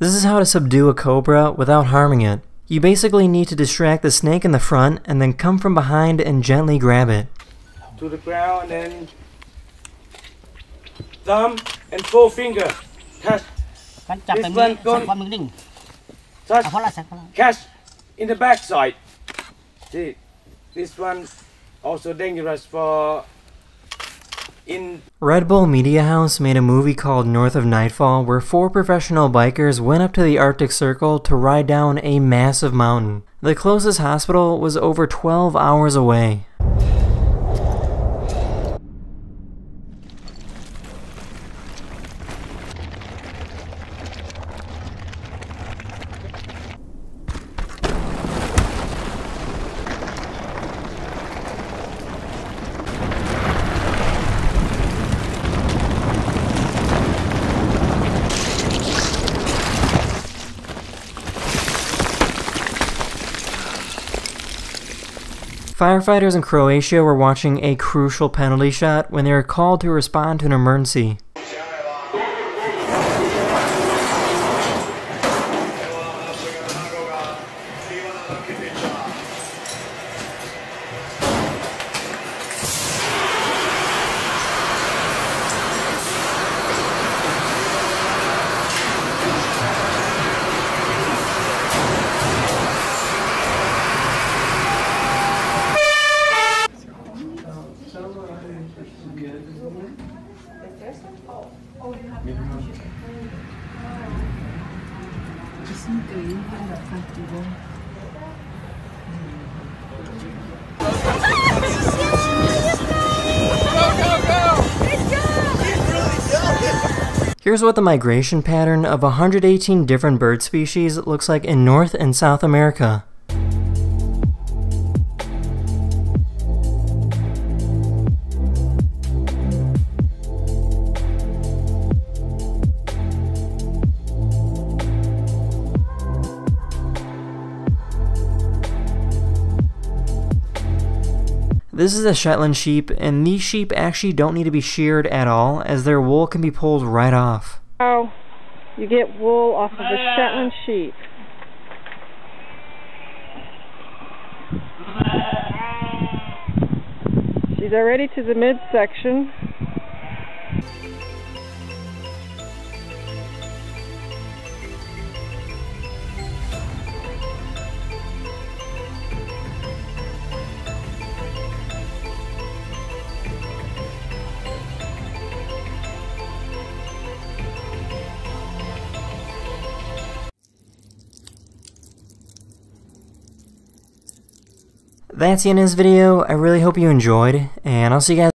This is how to subdue a cobra without harming it. You basically need to distract the snake in the front and then come from behind and gently grab it. To the ground and thumb and forefinger. touch. This one. Touch. In the backside. See, this one also dangerous for in Red Bull Media House made a movie called North of Nightfall where four professional bikers went up to the Arctic Circle to ride down a massive mountain. The closest hospital was over 12 hours away. Firefighters in Croatia were watching a crucial penalty shot when they were called to respond to an emergency. Here's what the migration pattern of 118 different bird species looks like in North and South America. This is a Shetland sheep, and these sheep actually don't need to be sheared at all, as their wool can be pulled right off. how you get wool off of a Shetland sheep. She's already to the midsection. That's the end of this video. I really hope you enjoyed, and I'll see you guys.